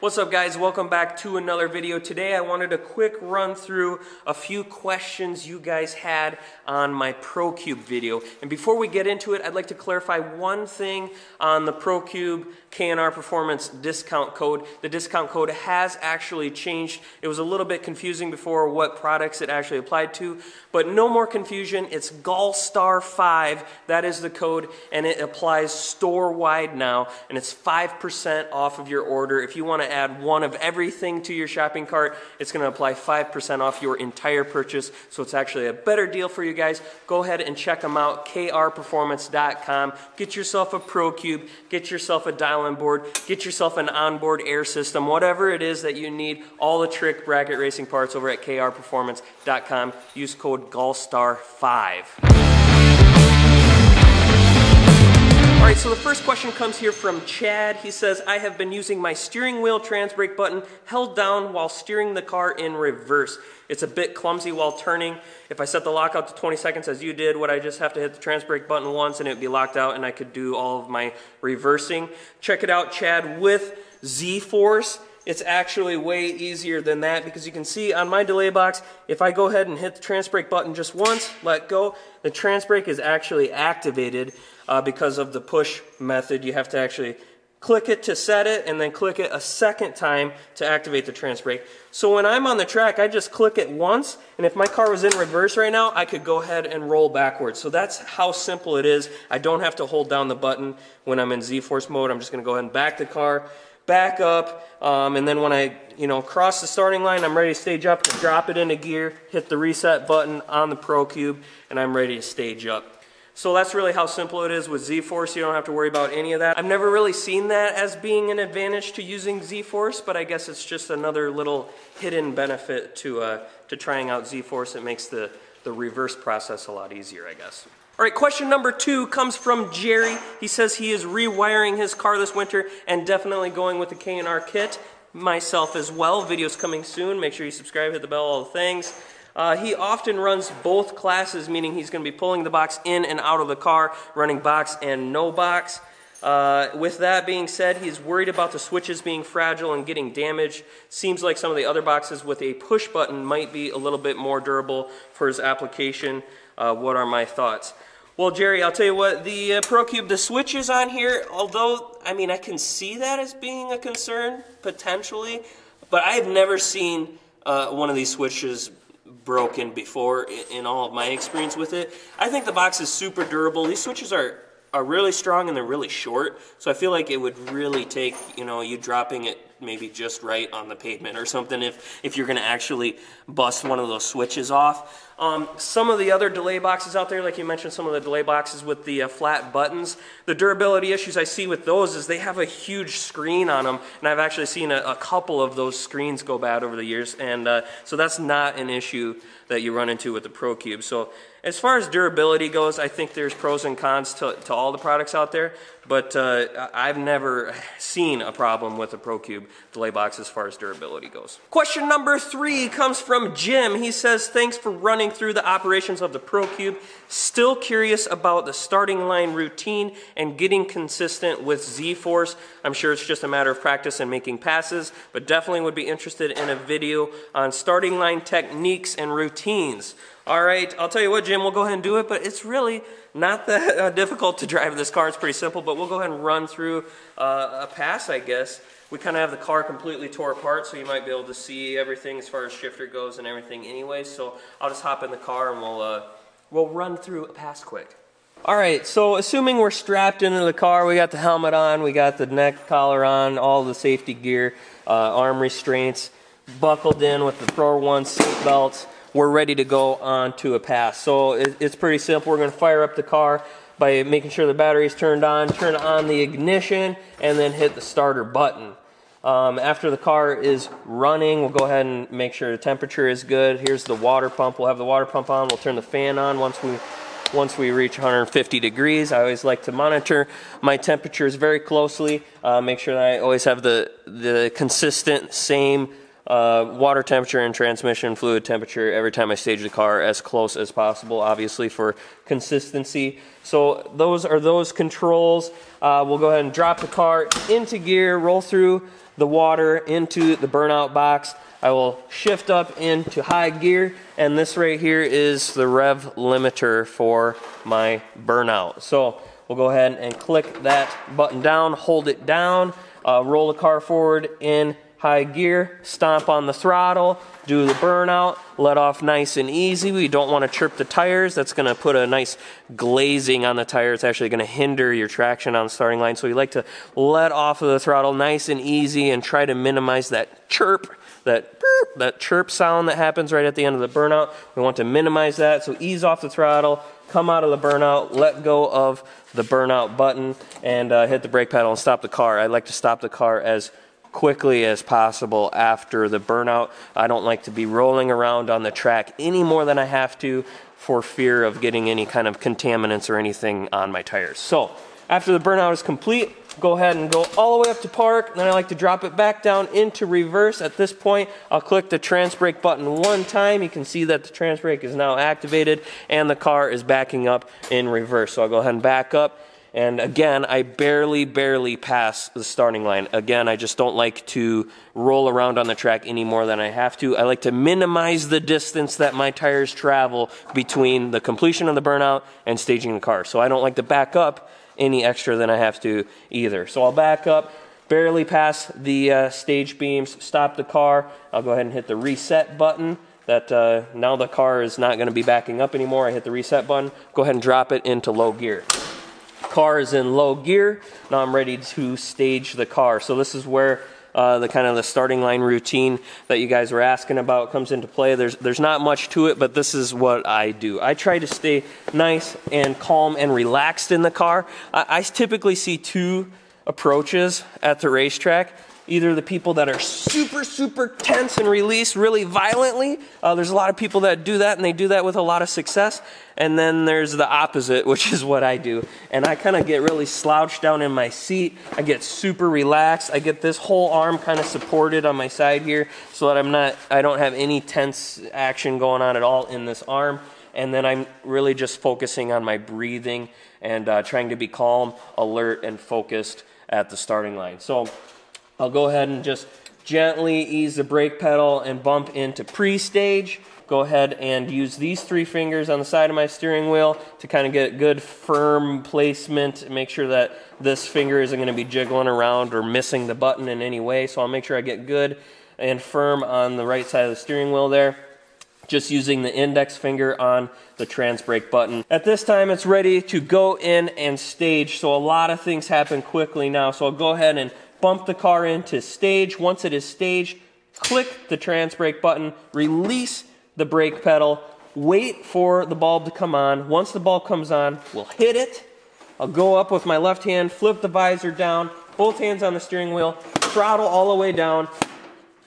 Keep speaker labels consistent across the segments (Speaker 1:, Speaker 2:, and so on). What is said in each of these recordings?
Speaker 1: What's up guys, welcome back to another video. Today I wanted a quick run through a few questions you guys had on my ProCube video. And before we get into it, I'd like to clarify one thing on the ProCube K&R Performance discount code. The discount code has actually changed. It was a little bit confusing before what products it actually applied to, but no more confusion. It's GALLSTAR5, that is the code, and it applies store-wide now, and it's 5% off of your order. If you want to add one of everything to your shopping cart, it's going to apply 5% off your entire purchase. So it's actually a better deal for you guys. Go ahead and check them out, krperformance.com. Get yourself a ProCube, get yourself a dial-in board, get yourself an onboard air system, whatever it is that you need, all the trick bracket racing parts over at krperformance.com. Use code GALLSTAR5. All right, so the first question comes here from Chad. He says, I have been using my steering wheel trans brake button held down while steering the car in reverse. It's a bit clumsy while turning. If I set the lockout to 20 seconds as you did, would I just have to hit the trans brake button once and it would be locked out and I could do all of my reversing? Check it out, Chad, with Z-Force. It's actually way easier than that because you can see on my delay box, if I go ahead and hit the trans brake button just once, let go, the trans brake is actually activated uh, because of the push method. You have to actually click it to set it and then click it a second time to activate the trans brake. So when I'm on the track, I just click it once, and if my car was in reverse right now, I could go ahead and roll backwards. So that's how simple it is. I don't have to hold down the button when I'm in Z-Force mode. I'm just gonna go ahead and back the car, back up, um, and then when I you know cross the starting line, I'm ready to stage up, drop it into gear, hit the reset button on the Pro Cube, and I'm ready to stage up. So that's really how simple it is with Z-Force. You don't have to worry about any of that. I've never really seen that as being an advantage to using Z-Force, but I guess it's just another little hidden benefit to, uh, to trying out Z-Force. It makes the, the reverse process a lot easier, I guess. All right, question number two comes from Jerry. He says he is rewiring his car this winter and definitely going with the K&R kit. Myself as well. Videos coming soon. Make sure you subscribe, hit the bell, all the things. Uh, he often runs both classes, meaning he's going to be pulling the box in and out of the car, running box and no box. Uh, with that being said, he's worried about the switches being fragile and getting damaged. Seems like some of the other boxes with a push button might be a little bit more durable for his application. Uh, what are my thoughts? Well, Jerry, I'll tell you what, the uh, ProCube, the switches on here, although, I mean, I can see that as being a concern, potentially, but I have never seen uh, one of these switches broken before in all of my experience with it. I think the box is super durable. These switches are are really strong and they're really short. So I feel like it would really take, you know, you dropping it maybe just right on the pavement or something if, if you're going to actually bust one of those switches off. Um, some of the other delay boxes out there, like you mentioned, some of the delay boxes with the uh, flat buttons, the durability issues I see with those is they have a huge screen on them, and I've actually seen a, a couple of those screens go bad over the years, and uh, so that's not an issue that you run into with the ProCube. So as far as durability goes, I think there's pros and cons to, to all the products out there, but uh, I've never seen a problem with a ProCube delay box as far as durability goes. Question number three comes from Jim. He says, thanks for running through the operations of the ProCube. Still curious about the starting line routine and getting consistent with Z-Force. I'm sure it's just a matter of practice and making passes, but definitely would be interested in a video on starting line techniques and routines. All right, I'll tell you what, Jim, we'll go ahead and do it, but it's really not that uh, difficult to drive this car. It's pretty simple, but we'll go ahead and run through uh, a pass, I guess. We kind of have the car completely tore apart, so you might be able to see everything as far as shifter goes and everything anyway. So I'll just hop in the car and we'll, uh, we'll run through a pass quick. All right, so assuming we're strapped into the car, we got the helmet on, we got the neck collar on, all the safety gear, uh, arm restraints, buckled in with the Pro One seat belts we're ready to go on to a pass. So it's pretty simple. We're going to fire up the car by making sure the battery is turned on, turn on the ignition, and then hit the starter button. Um, after the car is running, we'll go ahead and make sure the temperature is good. Here's the water pump. We'll have the water pump on. We'll turn the fan on once we once we reach 150 degrees. I always like to monitor my temperatures very closely. Uh, make sure that I always have the the consistent same uh, water temperature and transmission fluid temperature every time I stage the car as close as possible, obviously for consistency. So those are those controls. Uh, we'll go ahead and drop the car into gear, roll through the water into the burnout box. I will shift up into high gear, and this right here is the rev limiter for my burnout. So we'll go ahead and click that button down, hold it down, uh, roll the car forward in high gear, stomp on the throttle, do the burnout, let off nice and easy. We don't want to chirp the tires. That's going to put a nice glazing on the tire. It's actually going to hinder your traction on the starting line. So we like to let off of the throttle nice and easy and try to minimize that chirp, that burp, that chirp sound that happens right at the end of the burnout. We want to minimize that. So ease off the throttle, come out of the burnout, let go of the burnout button, and uh, hit the brake pedal and stop the car. I like to stop the car as quickly as possible after the burnout. I don't like to be rolling around on the track any more than I have to for fear of getting any kind of contaminants or anything on my tires. So, after the burnout is complete, go ahead and go all the way up to park. Then I like to drop it back down into reverse. At this point, I'll click the trans brake button one time. You can see that the trans brake is now activated and the car is backing up in reverse. So I'll go ahead and back up and again, I barely, barely pass the starting line. Again, I just don't like to roll around on the track any more than I have to. I like to minimize the distance that my tires travel between the completion of the burnout and staging the car. So I don't like to back up any extra than I have to either. So I'll back up, barely pass the uh, stage beams, stop the car. I'll go ahead and hit the reset button that uh, now the car is not going to be backing up anymore. I hit the reset button, go ahead and drop it into low gear car is in low gear. Now I'm ready to stage the car. So this is where uh, the kind of the starting line routine that you guys were asking about comes into play. There's there's not much to it, but this is what I do. I try to stay nice and calm and relaxed in the car. I, I typically see two approaches at the racetrack either the people that are super, super tense and release really violently. Uh, there's a lot of people that do that, and they do that with a lot of success. And then there's the opposite, which is what I do. And I kind of get really slouched down in my seat. I get super relaxed. I get this whole arm kind of supported on my side here so that I'm not, I don't have any tense action going on at all in this arm. And then I'm really just focusing on my breathing and uh, trying to be calm, alert, and focused at the starting line. So I'll go ahead and just gently ease the brake pedal and bump into pre-stage. Go ahead and use these three fingers on the side of my steering wheel to kind of get good firm placement. Make sure that this finger isn't going to be jiggling around or missing the button in any way. So I'll make sure I get good and firm on the right side of the steering wheel there just using the index finger on the trans brake button. At this time, it's ready to go in and stage. So a lot of things happen quickly now. So I'll go ahead and bump the car into stage. Once it is staged, click the trans brake button, release the brake pedal, wait for the bulb to come on. Once the bulb comes on, we'll hit it. I'll go up with my left hand, flip the visor down, both hands on the steering wheel, throttle all the way down.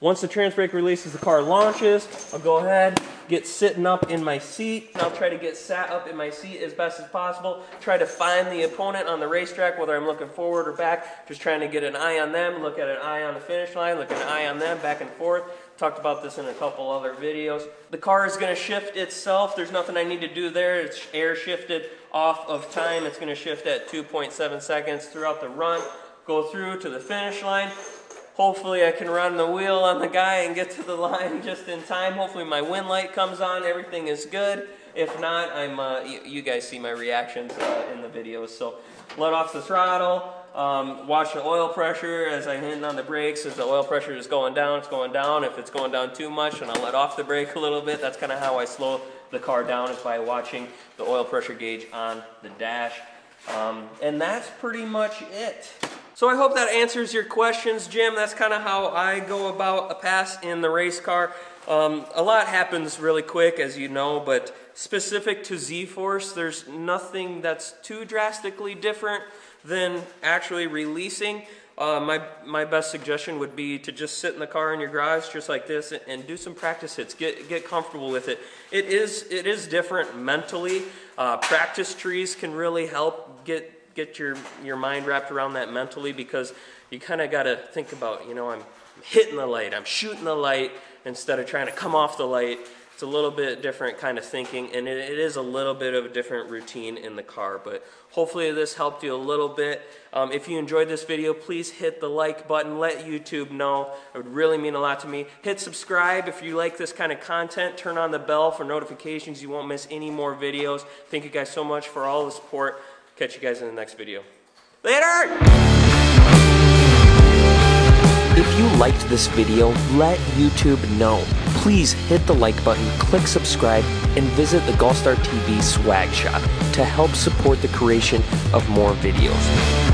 Speaker 1: Once the trans brake releases, the car launches. I'll go ahead, get sitting up in my seat. I'll try to get sat up in my seat as best as possible. Try to find the opponent on the racetrack, whether I'm looking forward or back. Just trying to get an eye on them, look at an eye on the finish line, look at an eye on them, back and forth. Talked about this in a couple other videos. The car is going to shift itself. There's nothing I need to do there. It's air shifted off of time. It's going to shift at 2.7 seconds throughout the run. Go through to the finish line hopefully I can run the wheel on the guy and get to the line just in time. Hopefully my wind light comes on, everything is good. If not, I'm, uh, you, guys see my reactions uh, in the videos. So let off the throttle, um, watch the oil pressure as I hit on the brakes. As the oil pressure is going down, it's going down. If it's going down too much, and I'll let off the brake a little bit. That's kind of how I slow the car down is by watching the oil pressure gauge on the dash. Um, and that's pretty much it. So I hope that answers your questions, Jim. That's kind of how I go about a pass in the race car. Um, a lot happens really quick, as you know, but specific to Z-Force, there's nothing that's too drastically different than actually releasing. Uh, my, my best suggestion would be to just sit in the car in your garage just like this and, and do some practice hits. Get, get comfortable with it. It is, it is different mentally. Uh, practice trees can really help get get your, your mind wrapped around that mentally because you kind of got to think about, you know, I'm hitting the light, I'm shooting the light instead of trying to come off the light It's a little bit different kind of thinking, and it, it is a little bit of a different routine in the car. But hopefully, this helped you a little bit. Um, if you enjoyed this video, please hit the like button. Let YouTube know. It would really mean a lot to me. Hit subscribe if you like this kind of content. Turn on the bell for notifications. You won't miss any more videos. Thank you guys so much for all the support. Catch you guys in the next video. Later!
Speaker 2: If you liked this video, let YouTube know. Please hit the like button, click subscribe, and visit the GallStar TV swag shop to help support the creation of more videos.